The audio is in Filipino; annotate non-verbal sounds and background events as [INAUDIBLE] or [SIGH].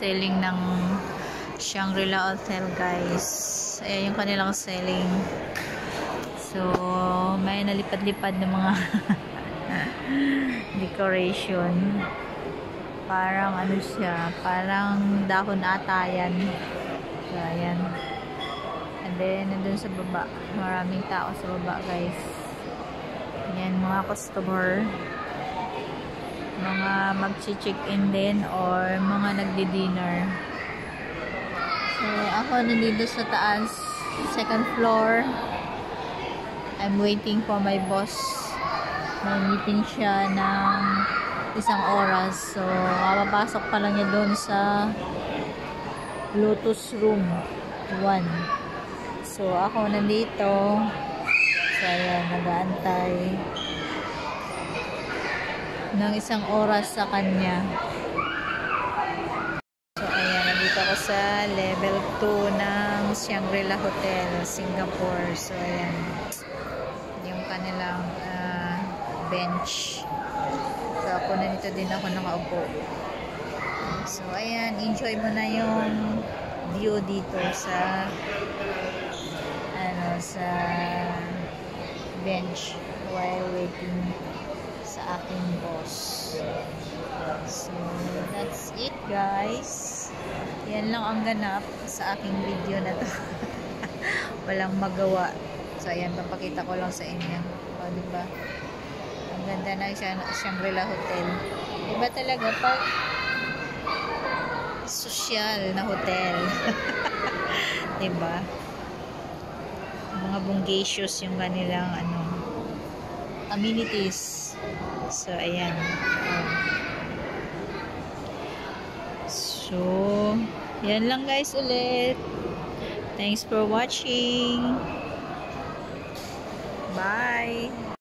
selling ng Shangri-La Hotel guys. Ayan yung kanilang selling. So, may nalipad-lipad ng mga [LAUGHS] decoration. Parang ano siya, parang dahon ata yan. So, ayan. And then, nandun sa baba. Maraming tao sa baba guys. Ayan, mga customer mga mag-check-in din or mga nagdi-dinner. So, ako nandito sa taas, second floor. I'm waiting for my boss. May meeting siya ng isang oras. So, kapapasok pa lang niya doon sa Lotus Room 1. So, ako nandito. So, ayan, nag-aantay ng isang oras sa kanya. So, ayan, nandito ako sa level 2 ng Shangri-La Hotel, Singapore. So, ayan, yung kanilang uh, bench. So, ako nandito din ako nakaupo. So, ayan, enjoy mo na yung view dito sa ano, sa bench while waiting sa aking boss. So, that's it guys. Yan lang ang ganap sa aking video na to. [LAUGHS] Walang magawa. So, ayan, papakita ko lang sa inyo. O, diba? Ang ganda na Shangri-La Hotel. Iba talaga pag social na hotel. [LAUGHS] diba? Mga bungacious yung kanilang ano, amenities. So, ayan. So, yan lang guys ulit. Thanks for watching. Bye!